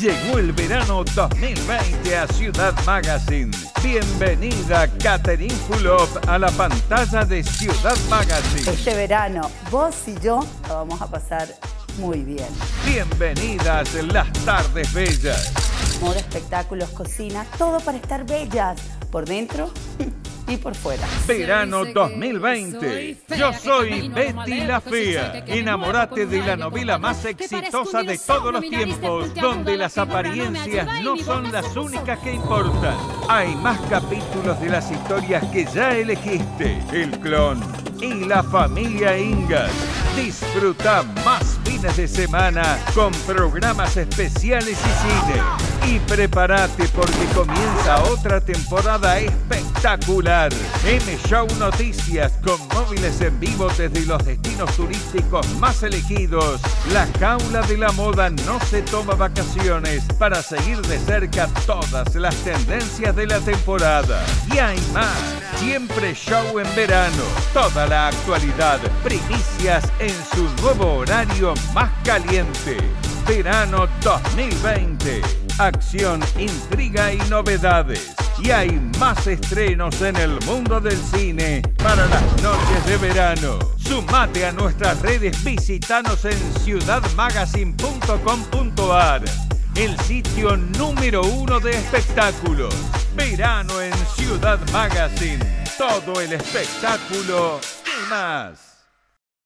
Llegó el verano 2020 a Ciudad Magazine. Bienvenida Catherine Fulop a la pantalla de Ciudad Magazine. Este verano, vos y yo lo vamos a pasar muy bien. Bienvenidas las tardes bellas. Moda, espectáculos, cocina, todo para estar bellas. Por dentro y por fuera. Verano 2020. Yo soy Betty la Fea. Enamórate de la novela más exitosa de todos los tiempos, donde las apariencias no son las únicas que importan. Hay más capítulos de las historias que ya elegiste. El clon y la familia Ingas. Disfruta más fines de semana con programas especiales y cine. Y prepárate porque comienza otra temporada espectacular. M Show Noticias con móviles en vivo desde los destinos turísticos más elegidos. La jaula de la moda no se toma vacaciones para seguir de cerca todas las tendencias de la temporada. Y hay más. Siempre show en verano. Toda la actualidad. Primicias en su nuevo horario más caliente. Verano 2020. Acción, intriga y novedades. Y hay más estrenos en el mundo del cine para las noches de verano. Sumate a nuestras redes, visitanos en ciudadmagazine.com.ar, el sitio número uno de espectáculos. Verano en Ciudad Magazine. Todo el espectáculo y más.